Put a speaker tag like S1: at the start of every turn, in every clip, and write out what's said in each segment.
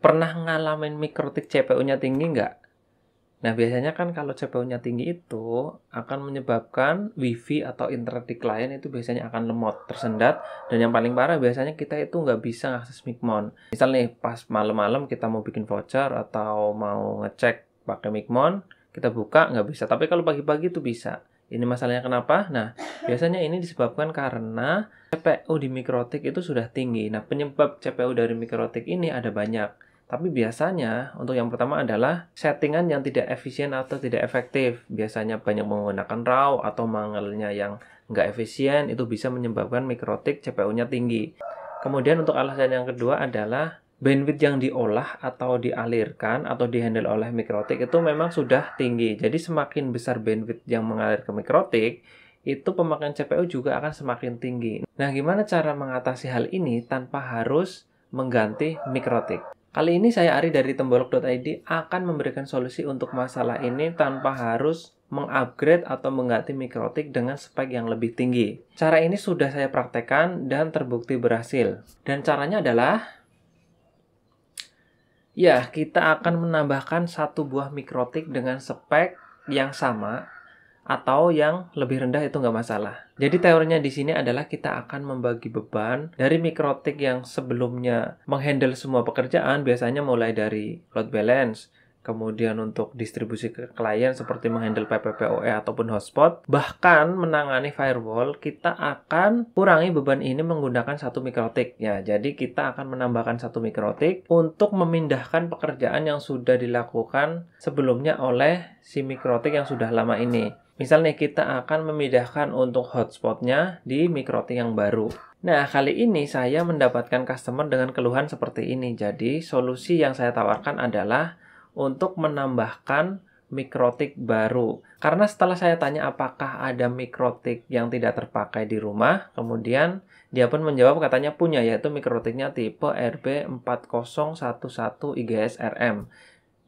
S1: Pernah ngalamin mikrotik CPU-nya tinggi nggak? Nah, biasanya kan kalau CPU-nya tinggi itu akan menyebabkan WiFi atau internet di klien itu biasanya akan lemot, tersendat, dan yang paling parah biasanya kita itu nggak bisa ngakses Micmon. Misal nih, pas malam-malam kita mau bikin voucher atau mau ngecek pakai Micmon, kita buka nggak bisa. Tapi kalau pagi-pagi itu bisa. Ini masalahnya kenapa? Nah, biasanya ini disebabkan karena CPU di mikrotik itu sudah tinggi. Nah, penyebab CPU dari mikrotik ini ada banyak. Tapi biasanya untuk yang pertama adalah settingan yang tidak efisien atau tidak efektif. Biasanya banyak menggunakan RAW atau mangelnya yang nggak efisien itu bisa menyebabkan mikrotik CPU-nya tinggi. Kemudian untuk alasan yang kedua adalah bandwidth yang diolah atau dialirkan atau dihandle oleh mikrotik itu memang sudah tinggi. Jadi semakin besar bandwidth yang mengalir ke mikrotik, itu pemakaian CPU juga akan semakin tinggi. Nah, gimana cara mengatasi hal ini tanpa harus mengganti mikrotik? Kali ini saya Ari dari tembolok.id akan memberikan solusi untuk masalah ini tanpa harus mengupgrade atau mengganti mikrotik dengan spek yang lebih tinggi. Cara ini sudah saya praktekkan dan terbukti berhasil. Dan caranya adalah Ya, kita akan menambahkan satu buah mikrotik dengan spek yang sama atau yang lebih rendah itu nggak masalah. Jadi teorinya di sini adalah kita akan membagi beban dari mikrotik yang sebelumnya menghandle semua pekerjaan, biasanya mulai dari load balance, kemudian untuk distribusi ke klien seperti menghandle PPPoE ataupun hotspot, bahkan menangani firewall, kita akan kurangi beban ini menggunakan satu mikrotik. Ya, jadi kita akan menambahkan satu mikrotik untuk memindahkan pekerjaan yang sudah dilakukan sebelumnya oleh si mikrotik yang sudah lama ini. Misalnya kita akan memindahkan untuk hotspotnya di mikrotik yang baru. Nah, kali ini saya mendapatkan customer dengan keluhan seperti ini. Jadi, solusi yang saya tawarkan adalah untuk menambahkan mikrotik baru. Karena setelah saya tanya apakah ada mikrotik yang tidak terpakai di rumah, kemudian dia pun menjawab katanya punya yaitu mikrotiknya tipe RB4011 IGS RM.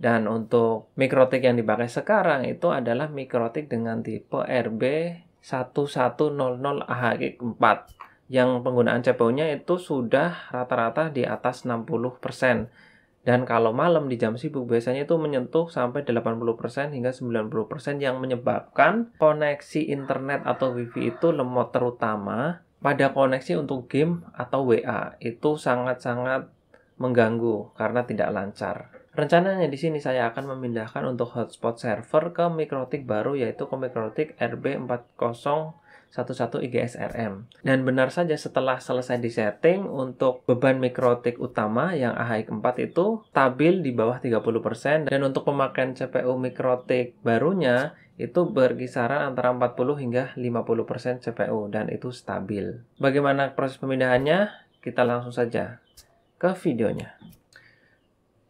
S1: Dan untuk mikrotik yang dipakai sekarang itu adalah mikrotik dengan tipe RB1100 AHX4 yang penggunaan CPU-nya itu sudah rata-rata di atas 60%. Dan kalau malam di jam sibuk biasanya itu menyentuh sampai 80% hingga 90% yang menyebabkan koneksi internet atau wifi itu lemot terutama pada koneksi untuk game atau WA. Itu sangat-sangat mengganggu karena tidak lancar. Rencananya di sini saya akan memindahkan untuk hotspot server ke mikrotik baru yaitu ke mikrotik RB4011 IGS RM. Dan benar saja setelah selesai disetting untuk beban mikrotik utama yang AHI-4 itu stabil di bawah 30% dan untuk pemakaian CPU mikrotik barunya itu berkisaran antara 40 hingga 50% CPU dan itu stabil. Bagaimana proses pemindahannya? Kita langsung saja ke videonya.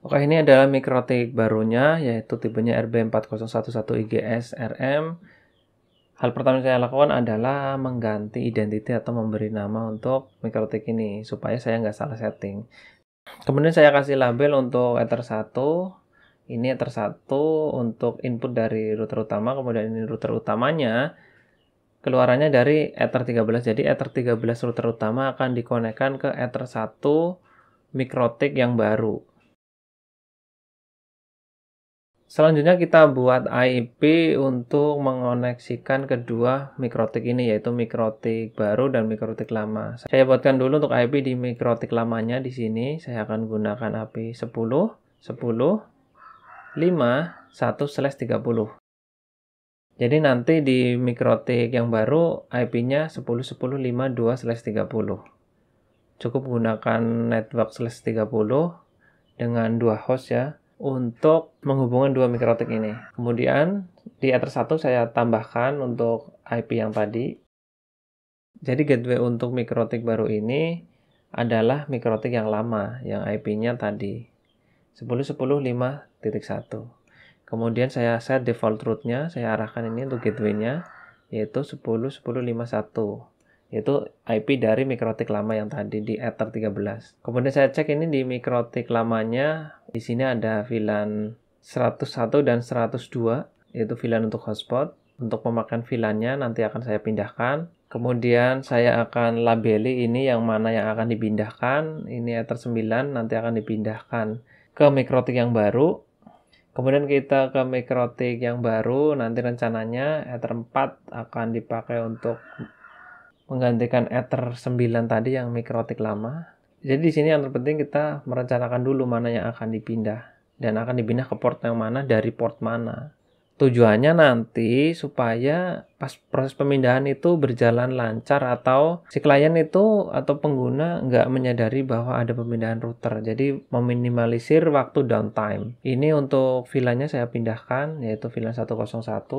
S1: Oke, ini adalah mikrotik barunya, yaitu tipenya RB4011 IGS RM. Hal pertama yang saya lakukan adalah mengganti identity atau memberi nama untuk mikrotik ini, supaya saya nggak salah setting. Kemudian saya kasih label untuk Ether 1, ini Ether 1 untuk input dari router utama, kemudian ini router utamanya, keluarannya dari Ether 13. Jadi Ether 13 router utama akan dikonekkan ke Ether 1 mikrotik yang baru. Selanjutnya kita buat IP untuk mengoneksikan kedua mikrotik ini yaitu mikrotik baru dan mikrotik lama. Saya buatkan dulu untuk IP di mikrotik lamanya di sini. Saya akan gunakan IP 10 10 5 1 30. Jadi nanti di mikrotik yang baru IP-nya 10 10 5 2 30. Cukup gunakan network 30 dengan dua host ya untuk menghubungkan dua mikrotik ini. Kemudian di Ether 1 saya tambahkan untuk IP yang tadi. Jadi gateway untuk mikrotik baru ini adalah mikrotik yang lama yang IP-nya tadi 10.10.5.1. Kemudian saya set default root-nya, saya arahkan ini untuk gateway-nya yaitu 10.10.5.1 yaitu IP dari mikrotik lama yang tadi di Ether 13. Kemudian saya cek ini di mikrotik lamanya, di sini ada VLAN 101 dan 102, yaitu VLAN untuk hotspot. Untuk pemakaian VLAN-nya nanti akan saya pindahkan. Kemudian saya akan labeli ini yang mana yang akan dipindahkan. Ini Ether 9 nanti akan dipindahkan ke mikrotik yang baru. Kemudian kita ke mikrotik yang baru, nanti rencananya Ether 4 akan dipakai untuk menggantikan Ether 9 tadi yang mikrotik lama. Jadi di sini yang terpenting kita merencanakan dulu mana yang akan dipindah dan akan dipindah ke port yang mana dari port mana. Tujuannya nanti supaya pas proses pemindahan itu berjalan lancar atau si klien itu atau pengguna nggak menyadari bahwa ada pemindahan router. Jadi meminimalisir waktu downtime. Ini untuk VLAN-nya saya pindahkan yaitu VLAN 101.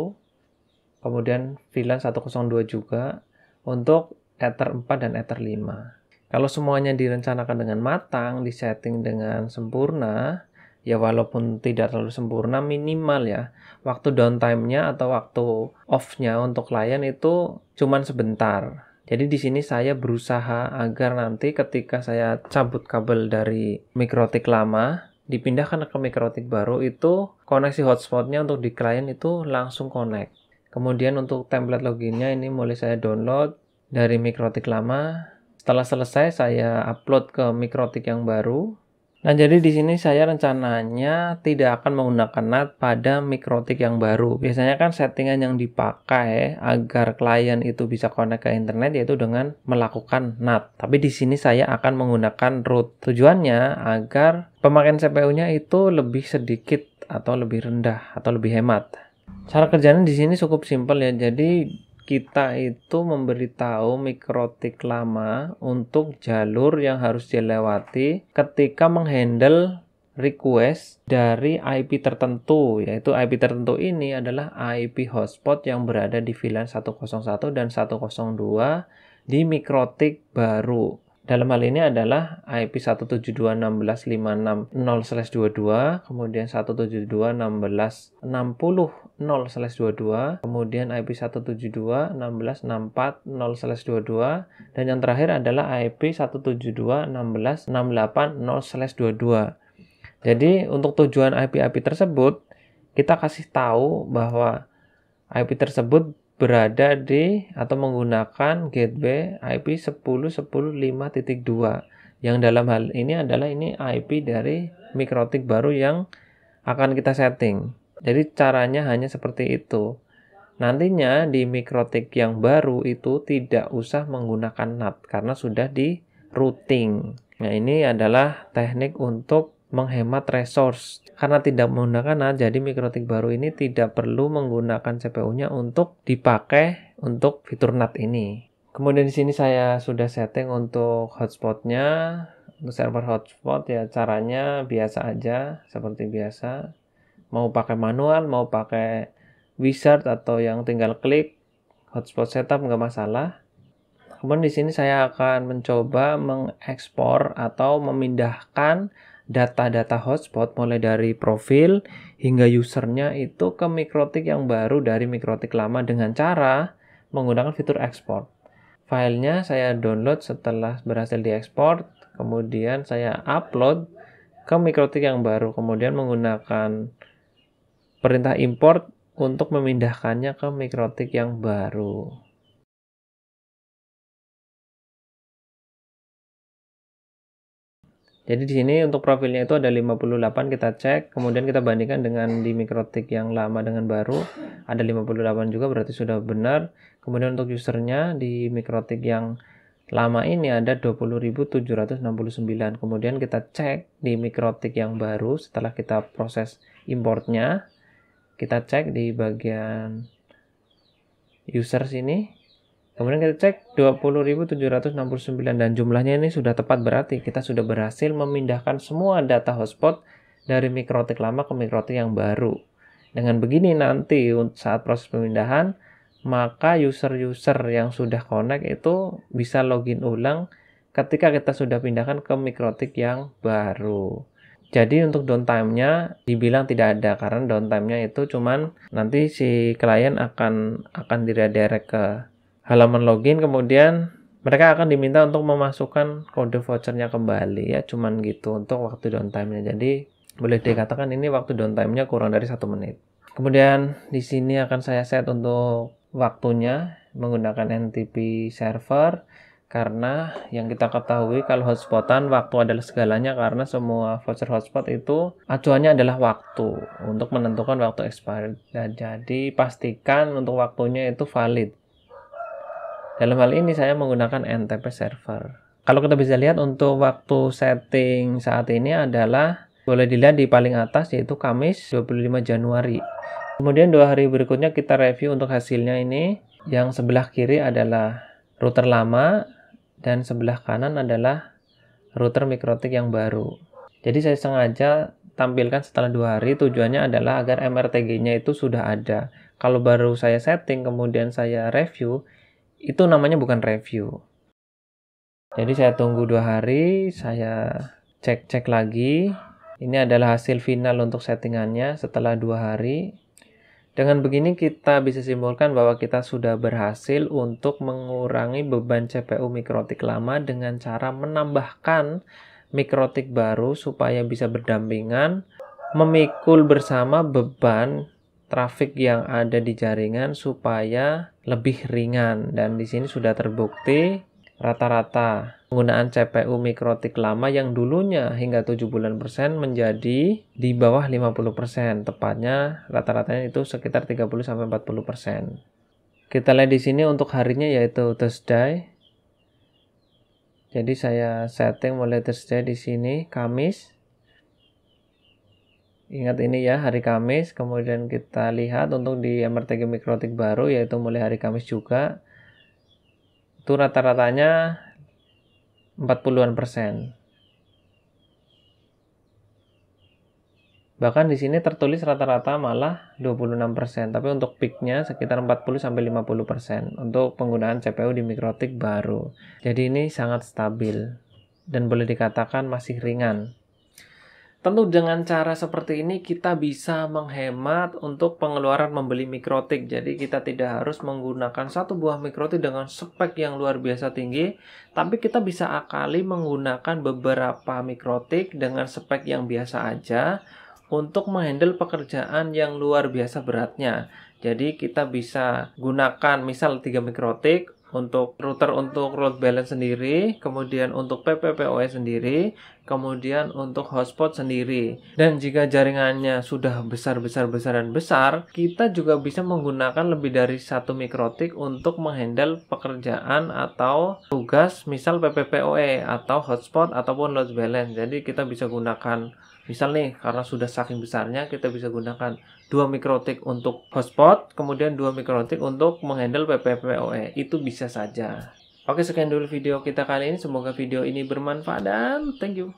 S1: Kemudian VLAN 102 juga untuk Ether 4 dan Ether 5. Kalau semuanya direncanakan dengan matang, disetting dengan sempurna, ya walaupun tidak terlalu sempurna minimal ya waktu downtime-nya atau waktu off-nya untuk klien itu cuman sebentar. Jadi di sini saya berusaha agar nanti ketika saya cabut kabel dari mikrotik lama dipindahkan ke mikrotik baru itu koneksi hotspotnya untuk di klien itu langsung connect. Kemudian untuk template loginnya ini mulai saya download dari mikrotik lama. Setelah selesai saya upload ke mikrotik yang baru Nah, jadi di sini saya rencananya tidak akan menggunakan NAT pada mikrotik yang baru. Biasanya kan settingan yang dipakai agar klien itu bisa connect ke internet yaitu dengan melakukan NAT. Tapi di sini saya akan menggunakan root. Tujuannya agar pemakaian CPU-nya itu lebih sedikit atau lebih rendah atau lebih hemat. Cara kerjanya di sini cukup simpel ya. Jadi kita itu memberitahu mikrotik lama untuk jalur yang harus dilewati ketika menghandle request dari IP tertentu yaitu IP tertentu ini adalah IP hotspot yang berada di VLAN 101 dan 102 di mikrotik baru dalam hal ini adalah IP 172.16.56.0/22, kemudian 172.16.60.0/22, kemudian IP 172.16.64.0/22, dan yang terakhir adalah IP 172.16.68.0/22. Jadi untuk tujuan IP-IP tersebut, kita kasih tahu bahwa IP tersebut berada di atau menggunakan gateway IP 10.10.5.2 yang dalam hal ini adalah ini IP dari mikrotik baru yang akan kita setting. Jadi caranya hanya seperti itu. Nantinya di mikrotik yang baru itu tidak usah menggunakan NAT karena sudah di routing. Nah, ini adalah teknik untuk menghemat resource. Karena tidak menggunakan NAT, jadi mikrotik baru ini tidak perlu menggunakan CPU-nya untuk dipakai untuk fitur NAT ini. Kemudian di sini saya sudah setting untuk hotspotnya, untuk server hotspot ya caranya biasa aja seperti biasa. Mau pakai manual, mau pakai wizard atau yang tinggal klik hotspot setup nggak masalah. Kemudian di sini saya akan mencoba mengekspor atau memindahkan data-data hotspot mulai dari profil hingga usernya itu ke mikrotik yang baru dari mikrotik lama dengan cara menggunakan fitur export. Filenya saya download setelah berhasil diekspor, kemudian saya upload ke mikrotik yang baru, kemudian menggunakan perintah import untuk memindahkannya ke mikrotik yang baru. Jadi di sini untuk profilnya itu ada 58 kita cek, kemudian kita bandingkan dengan di mikrotik yang lama dengan baru, ada 58 juga berarti sudah benar. Kemudian untuk usernya di mikrotik yang lama ini ada 20.769. Kemudian kita cek di mikrotik yang baru setelah kita proses importnya, kita cek di bagian user sini Kemudian kita cek 20.769 dan jumlahnya ini sudah tepat berarti kita sudah berhasil memindahkan semua data hotspot dari mikrotik lama ke mikrotik yang baru. Dengan begini nanti saat proses pemindahan maka user-user yang sudah connect itu bisa login ulang ketika kita sudah pindahkan ke mikrotik yang baru. Jadi untuk downtime-nya dibilang tidak ada karena downtime-nya itu cuman nanti si klien akan akan diredirect ke halaman login kemudian mereka akan diminta untuk memasukkan kode vouchernya kembali ya. Cuman gitu untuk waktu downtime-nya. Jadi boleh dikatakan ini waktu downtime-nya kurang dari satu menit. Kemudian di sini akan saya set untuk waktunya menggunakan NTP server karena yang kita ketahui kalau hotspotan waktu adalah segalanya karena semua voucher hotspot itu acuannya adalah waktu untuk menentukan waktu expired. Dan jadi pastikan untuk waktunya itu valid dalam hal ini saya menggunakan NTP server kalau kita bisa lihat untuk waktu setting saat ini adalah boleh dilihat di paling atas yaitu Kamis 25 Januari kemudian dua hari berikutnya kita review untuk hasilnya ini yang sebelah kiri adalah router lama dan sebelah kanan adalah router mikrotik yang baru. Jadi saya sengaja tampilkan setelah dua hari tujuannya adalah agar MRTG-nya itu sudah ada. Kalau baru saya setting kemudian saya review, itu namanya bukan review. Jadi saya tunggu dua hari, saya cek-cek lagi. Ini adalah hasil final untuk settingannya setelah dua hari. Dengan begini kita bisa simpulkan bahwa kita sudah berhasil untuk mengurangi beban CPU mikrotik lama dengan cara menambahkan mikrotik baru supaya bisa berdampingan, memikul bersama beban trafik yang ada di jaringan supaya lebih ringan dan di sini sudah terbukti rata-rata penggunaan CPU mikrotik lama yang dulunya hingga 7 bulan persen menjadi di bawah 50 persen. Tepatnya rata-ratanya itu sekitar 30 sampai 40 persen. Kita lihat di sini untuk harinya yaitu Thursday. Jadi saya setting mulai Thursday di sini Kamis. Ingat ini ya hari Kamis. Kemudian kita lihat untuk di MRTG mikrotik baru yaitu mulai hari Kamis juga. Itu rata-ratanya 40-an persen. Bahkan di sini tertulis rata-rata malah 26%, tapi untuk peaknya sekitar 40 sampai 50% untuk penggunaan CPU di mikrotik baru. Jadi ini sangat stabil dan boleh dikatakan masih ringan. Tentu dengan cara seperti ini kita bisa menghemat untuk pengeluaran membeli mikrotik. Jadi kita tidak harus menggunakan satu buah mikrotik dengan spek yang luar biasa tinggi, tapi kita bisa akali menggunakan beberapa mikrotik dengan spek yang biasa aja untuk menghandle pekerjaan yang luar biasa beratnya. Jadi kita bisa gunakan misal 3 mikrotik untuk router untuk load balance sendiri, kemudian untuk PPPoE sendiri, kemudian untuk hotspot sendiri. Dan jika jaringannya sudah besar-besar-besar dan besar, kita juga bisa menggunakan lebih dari satu mikrotik untuk menghandle pekerjaan atau tugas misal PPPoE atau hotspot ataupun load balance. Jadi kita bisa gunakan misal nih karena sudah saking besarnya kita bisa gunakan dua mikrotik untuk hotspot kemudian dua mikrotik untuk menghandle PPPoE itu bisa saja. Oke sekian dulu video kita kali ini. Semoga video ini bermanfaat dan thank you